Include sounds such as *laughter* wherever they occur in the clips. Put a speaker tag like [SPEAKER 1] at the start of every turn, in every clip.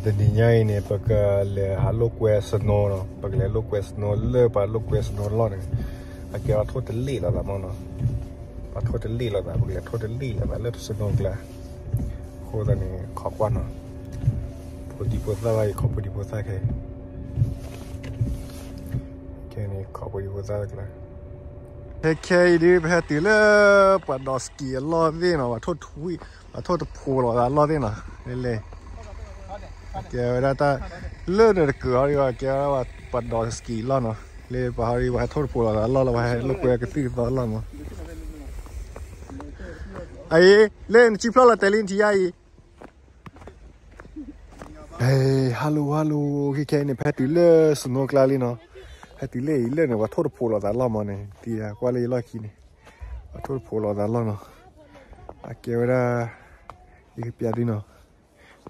[SPEAKER 1] dinyaine paka le halo quest no no paka le lo quest no le pa lo quest no lo ne akira thote li la la mono pa thote li la ba paka le thote li la ba le thote no gla ho da ne kho kwa no po di po sa vai kho po di po sa ke ke ne kho po di po sa gla he ke di ba ti le pa no ski lo vi no ba thote thui ba thote phu lo la lo vi no le le kia ra ta lướt được cửa đi vào kia là bật đỏ ski lo nó. Lê vào đi vào thốt phù là lo là vào lúc quay cái tư đó lo mà. Ấy lên chip lo là tay lên thì ai? Hey hello hello cái cái này phải từ lê súng nó clali nó. Phải từ lê lê nó vào thốt phù là lo mà này. Thì à, qua lê lo kia này. Vào thốt phù là lo nó. À kia ra cái piadino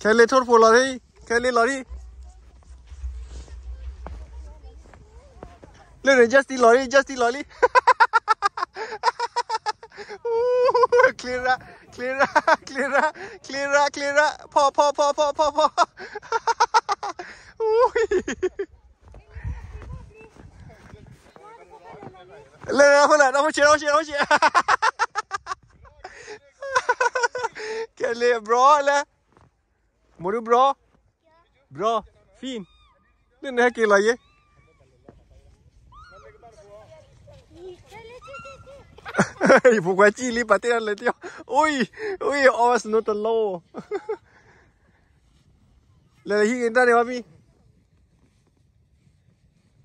[SPEAKER 1] Cái lê thốt phù lò đi. Cái lê lò đi. Lê rồi just đi lò đi Just đi lò đi. *laughs* Clear ra Clear ra Clear ra Clear ra Clear ra. Pò pò pò pò pò pò Lê ra không lại *laughs* bro Lê Moro bro? Bro, fin. Nên này kia là *laughs* gì? Ih, bukan cili patiran lah dia. Ui, ui, awas not low. Lagi *laughs* kita ni mami.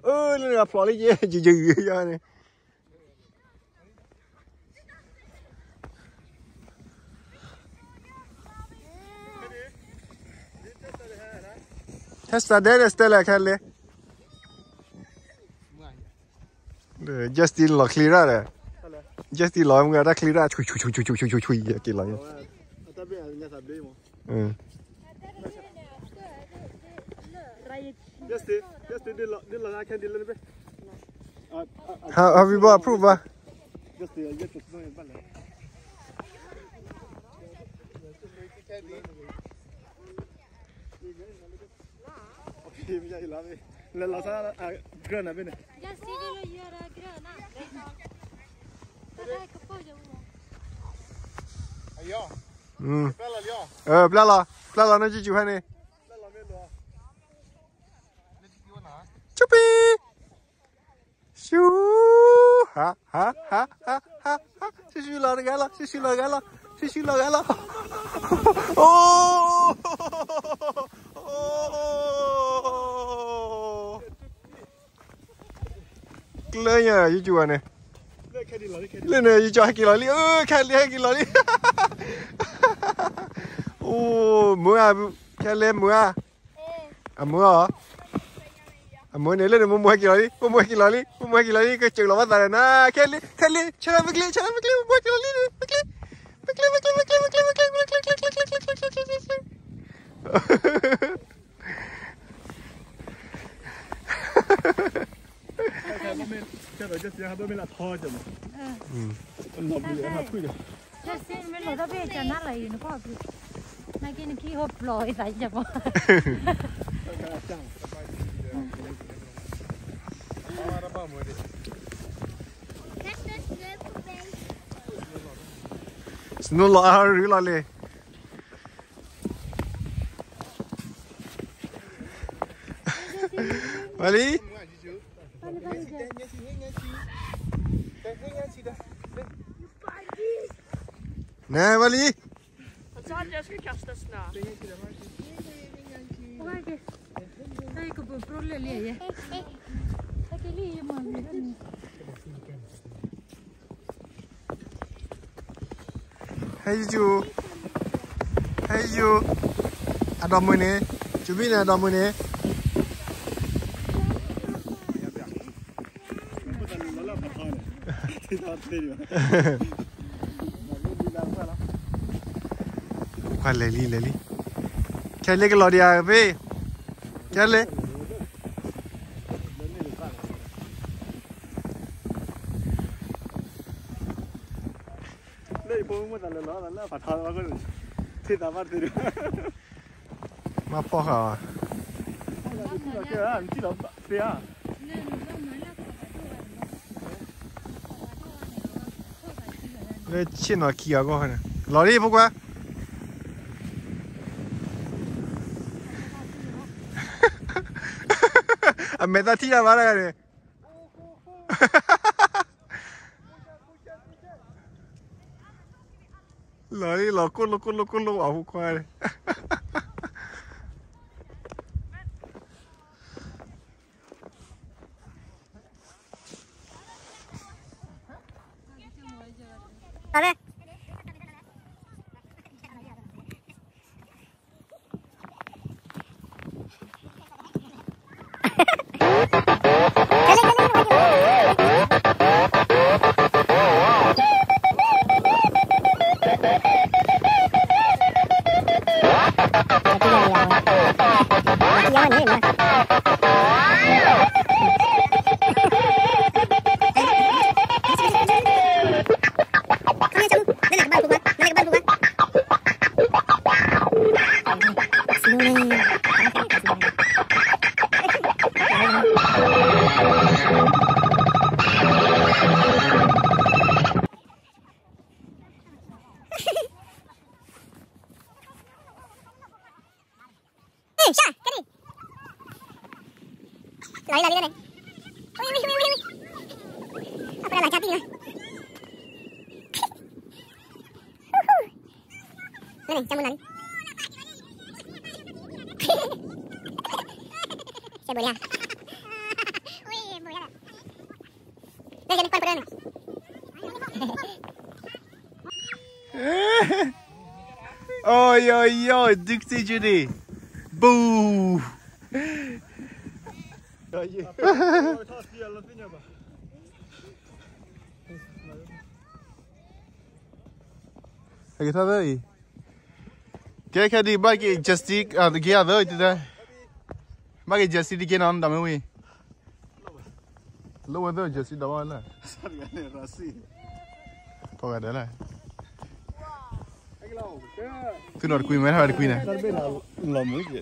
[SPEAKER 1] Ui, ni apa lagi je, jujur je ni. Hesta deresztelek helle. Just in la clear re. Just in la am ra clear ra chui chui chui chui chui chui chui ya ki la. Ừ.
[SPEAKER 2] Just it, just it, did la I can deal a little bit.
[SPEAKER 1] Have you been approved?
[SPEAKER 2] Just the get to know it 你 *laughs* 不要去浪费，那老师啊，干那边呢？
[SPEAKER 3] 江西那边要干哪？来，可跑的了。哎呀，
[SPEAKER 1] 嗯。不来了，哎，不来了，不来了，那几句话呢？来
[SPEAKER 2] 了，来了。那句话呢？
[SPEAKER 1] 准备，秀，啊啊啊啊啊啊！秀老干了，秀老干了，秀老干了，哦，哦。*laughs* klanya yi juwa ne le ne yi juwa ki lali o ka le ki lali o mo a ka le mo a a mo a a mo ne le ne mo mo ki lali mo mo ki lali mo mo ki lali ka chuk lo ba da na ka le ka le chara mi kle chara mi kle mo ki lali mi kle mi kle mi kle mi kle mi kle mi kle mi kle mi kle mi kle mi kle Ha ha ha ha.
[SPEAKER 2] 这个这些还都没来掏着嘛。
[SPEAKER 1] 嗯。
[SPEAKER 2] 老不也还退着。
[SPEAKER 3] 这些没来到边讲哪来有那块子？那给你去好老一点着不？
[SPEAKER 1] สนุลาหรือลาเลยมาลี Nej, vad li? Han sa att jag skulle kasta snö.
[SPEAKER 3] Jag gick och bubblade lite. Jag är lite man.
[SPEAKER 1] Hej Jo. Hej Jo. Adam ini. Cubi ni Adam ini. Hehehe *laughs* khoai lấy ly lấy ly. Chạy lấy cái lò à, về. Chạy lấy. Mà bỏ hả Đây, chuyện nó kia có hả? Lò đi bố quá. Qua. À mẹ ta thi ra vào đây này. Lò đi lò cút lò cút lò cút lò bảo phụ
[SPEAKER 4] แ你你。Sana ni campur lah ni Saya boleh lah Dah jangan kuat pada anak
[SPEAKER 1] Oi oi oi Dukti judi
[SPEAKER 3] Boo.
[SPEAKER 5] Lagi satu lagi. Kaya kaya à cái ki đó thì đây itu cái Ba đi cái nào kena anda mewi. Lu ada justi dawa lah.
[SPEAKER 2] Sarjana rasi.
[SPEAKER 5] Kau ada lah. Tu lor kui mana ada kui
[SPEAKER 2] na?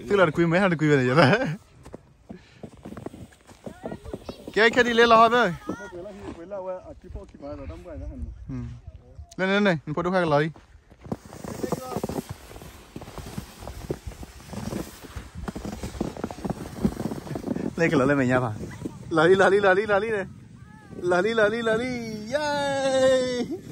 [SPEAKER 5] Tu lor kui mana ada kui na jada. Kaya kaya vậy lelah apa? Lelah,
[SPEAKER 2] lelah, lelah. Kita pergi mana? Nampak dah.
[SPEAKER 5] Lelah, lelah. Nampak tu cái lari. kelele menyama.
[SPEAKER 3] Lali lali lali lali ne.
[SPEAKER 5] Eh.
[SPEAKER 3] Lali lali
[SPEAKER 5] lali. Yay!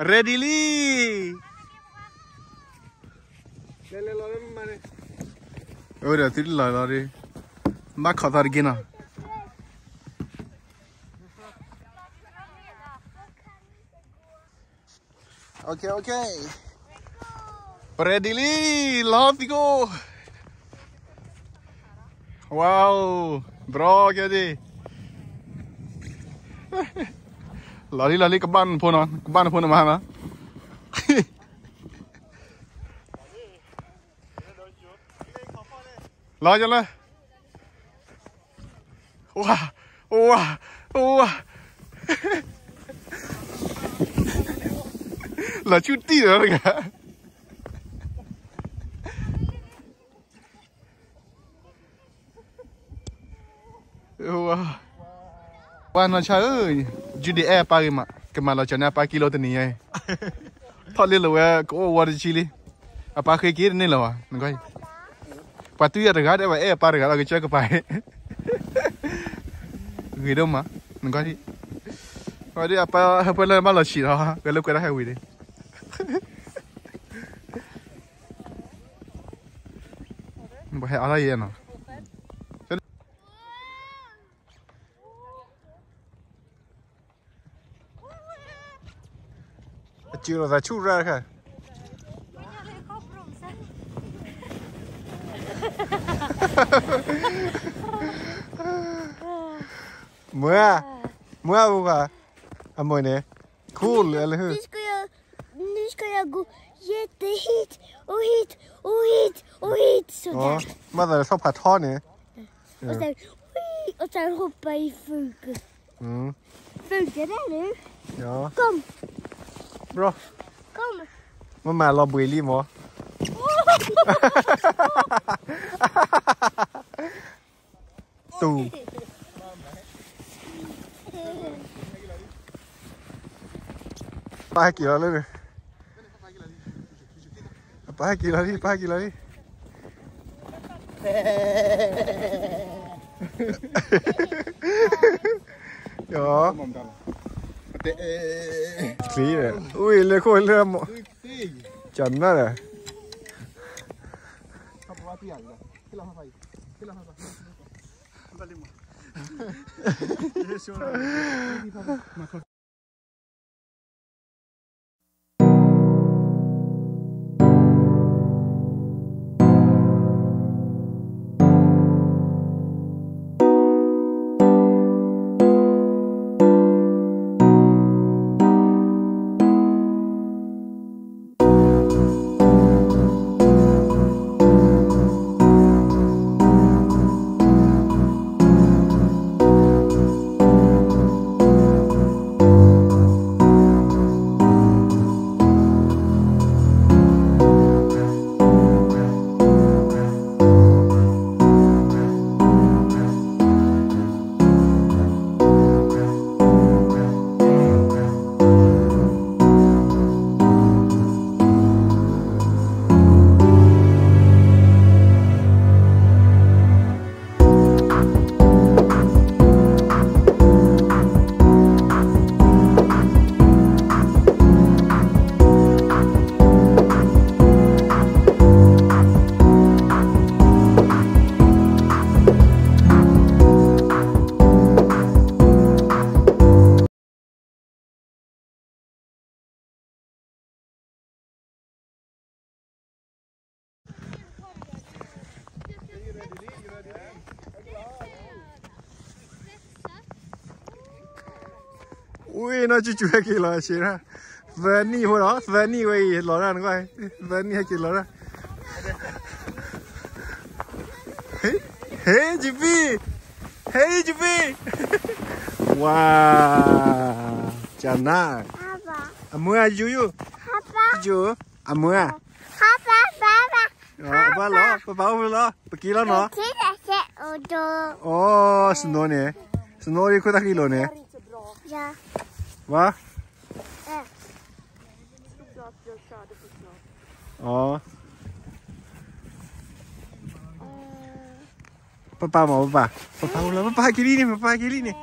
[SPEAKER 5] Ready, Lee! Öyle değil lalari. Ne kadar gina. Okay, okay. Predili, let's go. Wow, bro, lari Lali lali keban punon, keban punon mana? รอจะเลยว้าว้าว้าหล่อชุดตีเหรอเลยกันว้าว่าน้าชาเอ้ยจุดเอไปมาก็มาเราจะเนี่ยไปกิโลตัวนี้ไงทอดเลือยวเลยก็วัดชิลี่อะไปเคยกินนี่เหรอวะนั่นก็ Patu ya regada ba eh par regada kecuali kepai. Gitu mah, nggak sih. Ada apa apa lah malah sih lah, kalau kira hewi deh. Bah, ala ya no.
[SPEAKER 1] Chưa là chú ra kìa 뭐야? 뭐야 뭐가? 안 보이네. Cool, eller hur? Nu
[SPEAKER 6] ska jag, nu ska jag gå jättehit och hit och hit och hit sådär. Ja,
[SPEAKER 1] vadå, så här tar ni? Och sen,
[SPEAKER 6] och sen hoppa i funken.
[SPEAKER 1] Mm.
[SPEAKER 6] Funkar det nu?
[SPEAKER 1] Ja.
[SPEAKER 6] Kom!
[SPEAKER 1] Bra.
[SPEAKER 6] Kom!
[SPEAKER 1] Vad Mamma, la brillen va? Tù. Ba kilo lên rồi ba kilo đi ba kilo đi. Ja,
[SPEAKER 2] Det är...
[SPEAKER 1] kli det. Ui, le ko
[SPEAKER 2] Kila
[SPEAKER 1] Ui, nó chỉ chui kia là chỉ ra. Veni hồi đó, Veni quay ló ra nó quay. Veni hay kia ló ra. Hey, hey, Jibi. Hey, Jibi. Wow. Chana.
[SPEAKER 6] Pappa,
[SPEAKER 1] Amua juju.
[SPEAKER 6] pappa,
[SPEAKER 1] Juju. Amua. Đó, ba lo, ba ba ba lo. Ba kilo nó.
[SPEAKER 6] Titta, se och då.
[SPEAKER 1] Åh, snow nè. Snow đi khuất kilo nè.
[SPEAKER 6] Ja.
[SPEAKER 1] Va?
[SPEAKER 6] Äh.
[SPEAKER 1] Ja. Papá, mamá, papá. Papá, mamá, papá, que viene, papá, que viene.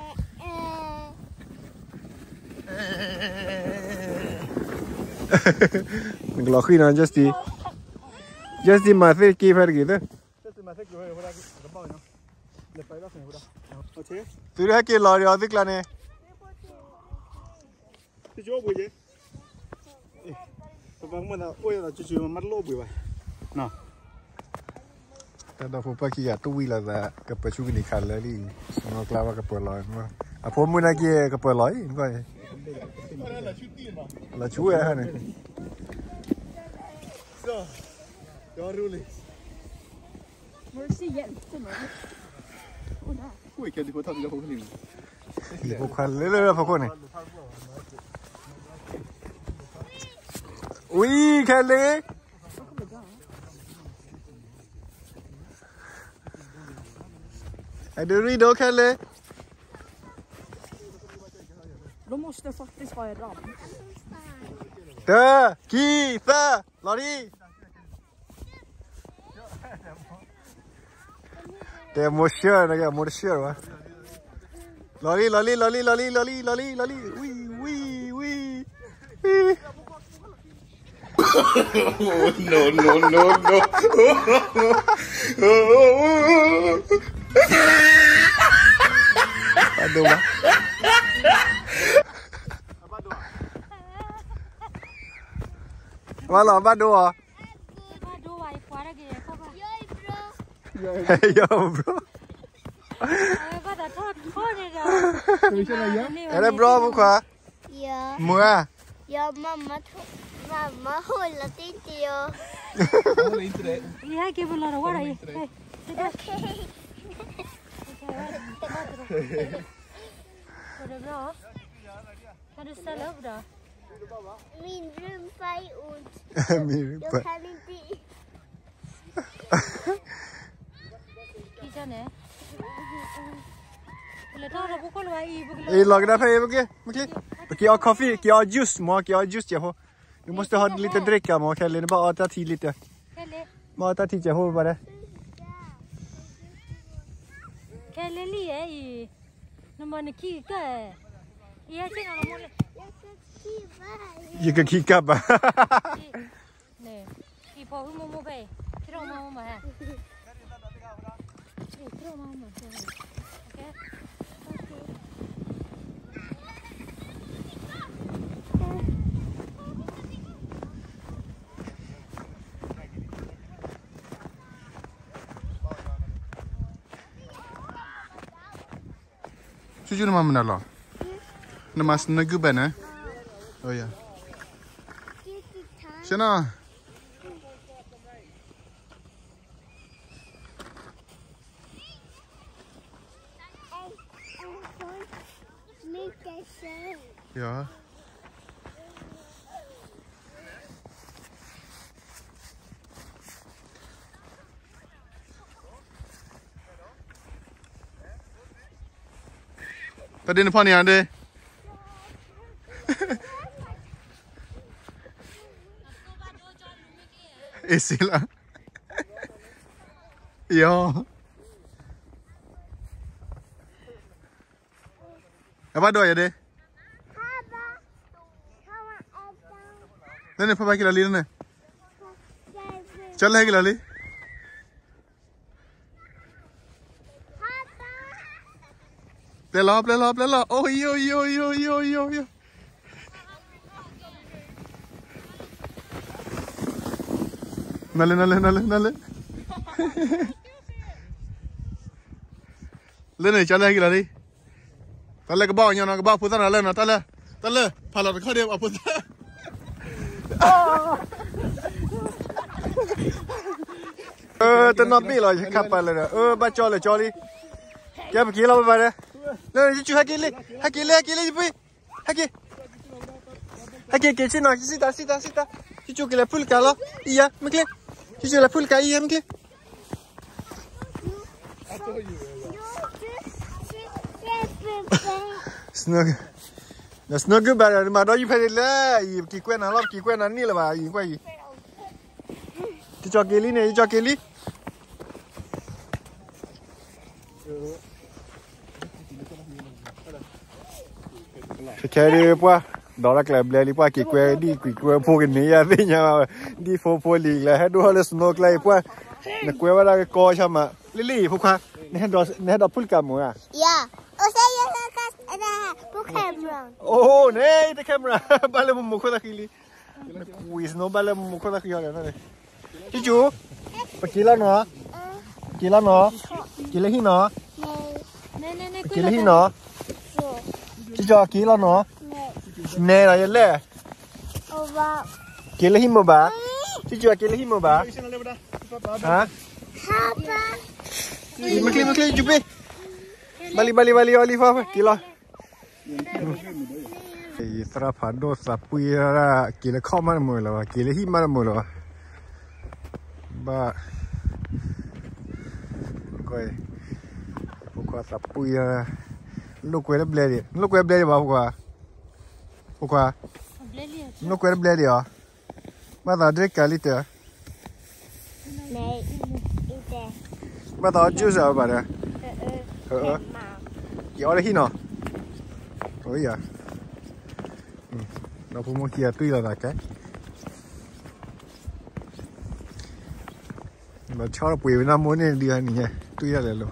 [SPEAKER 1] Glochi no, Justy. Justy más cerca y ferguido.
[SPEAKER 2] Justy más cerca y ferguido.
[SPEAKER 1] ¿Tú eres aquí el loreo de clane?
[SPEAKER 2] Det gör vi det. För vad man har oj là ju man lå bui vậy. Nè.
[SPEAKER 1] Ta da papa kia tu wi la da ka pa chu ni khan la li. Nó klava ka pa lo ma. A po mu na kia ka pa lo i vai. La chu ya ne. Så.
[SPEAKER 2] Det var roligt.
[SPEAKER 5] Oj, kan du få ta det på filmen?
[SPEAKER 1] Li po khan le le pa ko ne. Oj, Kalle! Är du redo, Kalle?
[SPEAKER 7] De måste faktiskt vara i ram.
[SPEAKER 1] Dö! Kita! Lari! Det är må köra, jag må köra va? Lari, Lali, Lali, Lali, Lali, Lali! lari!
[SPEAKER 3] no, no, no, no.
[SPEAKER 1] Aduh, Mak. Mana apa dua?
[SPEAKER 2] Yo
[SPEAKER 1] bro. Yo bro.
[SPEAKER 3] Yo bro buka.
[SPEAKER 6] Yo.
[SPEAKER 1] Mua.
[SPEAKER 6] Yo mama tuh. mamma, håll att inte jag...
[SPEAKER 3] Håll inte dig. Yeah, give another water. Hey, sit Går det bra? Kan du ställa upp då?
[SPEAKER 6] Min rumpa är ont.
[SPEAKER 1] *laughs* Min rumpa. Jag
[SPEAKER 6] kan inte...
[SPEAKER 3] Kisane. ए लग रहा था
[SPEAKER 1] ये bouquet
[SPEAKER 3] bouquet Jag har
[SPEAKER 1] coffee क्या juice माँ क्या जूस चाहो du måste ha lite dricka med Kalle. Det bara ta tid lite.
[SPEAKER 3] Kalle.
[SPEAKER 1] Bara ta tid, jag håller bara.
[SPEAKER 3] Kalle lie i. Nu måste kika. Jag ska att måste...
[SPEAKER 6] Jag kan
[SPEAKER 1] kika bara. *laughs*
[SPEAKER 3] Nej. Vi får hur mamma bär. Krama mamma här. Krama *laughs* mamma. Okej?
[SPEAKER 5] tuju nama mana lah? Nama senegu bana? Oh ya. Yeah. 다 되는 판이 안 돼. 에실라. 야. 아빠 도와야 돼. नहीं नहीं पापा की लाली ने
[SPEAKER 6] चल
[SPEAKER 5] है की लाली Lên lọp, lên lọp, lên lọp. Ôi, ôi, ôi, ôi, ôi, ôi, ôi. Nó lên, nó lên, nó lên, lên. *laughs* lên này, cho lên kìa đi. Ta lên cái bao nhiêu nó, cái bao phút ra lên nó, ta lên. Ta lên, phải là khó điểm ở phút ra.
[SPEAKER 1] *laughs* Ờ, tên nó bị rồi, khắp vào rồi. Ờ, ba cho lại cho đi. Kia, kia lâu vào đây. Cicu haki le, haki le, haki le Cipu. Haki. Haki haki sino, sita, sita, sita. Cicu che la pulca la. Ia, mikle. Cicu la pulca ia mikle. Snug. Da snug bara ma do yipa le, ki kwena la, ki kwena ni la ba, yi kwa yi. Cicu haki le ne, cicu haki le. Yeah. Lý cái đi qua đó là cái bia đi qua kỳ quê đi kỳ quê phố cái này à đi nhà đi phố phố lì là hết đua là snow cái qua nó quê vào cái co cho mà. Lì lì phố qua nè cả mùa à?
[SPEAKER 6] Ja. Och sen jag ska det här på kameran.
[SPEAKER 1] oh nej det camera. *laughs* Bale mo mukha da kili quiz no bale mo mukha da kili na chú chú. Pakila no pakila no kila hi no.
[SPEAKER 3] Ni ni ni kila hi
[SPEAKER 1] no. จอกี่แล้วเนาะเนยไรเล่กี่เลหิมบ่าชิจอกี่เลหิมบ่าฮะ
[SPEAKER 6] มาคลีมาคลีจุบไป
[SPEAKER 3] มลี
[SPEAKER 1] มาลีมาลีออลิฟากี่ลสระผานโดสับปุยระกี่เลข้อมันมือแล้วะกี่เลหิมมัมือแล้วะบ้าก้อยพวกว่าสับปุยระ no cuere blere no cuere blere babu kwa kwa
[SPEAKER 3] no
[SPEAKER 1] cuere blere ya ma da dre kalite
[SPEAKER 3] ne
[SPEAKER 6] ite
[SPEAKER 1] ma da juza bare
[SPEAKER 6] eh
[SPEAKER 1] eh ya ore hino oh ya no podemos ir a tu y la de acá mà cho nó quỳ với năm muốn nên đi ăn nhỉ tuy là để luôn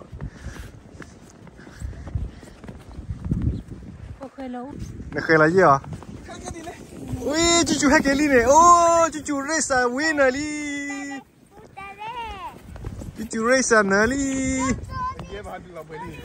[SPEAKER 3] လုံး
[SPEAKER 1] နခဲလာကြီးอ่ะဝေးချူချူဟက်ကလေးနဲ့အိုးချူချူရေးစာဝင်းနလီချူချူရေးစာနလီ
[SPEAKER 6] ရေ
[SPEAKER 2] ဘာဒီလာပ
[SPEAKER 6] ဲလေး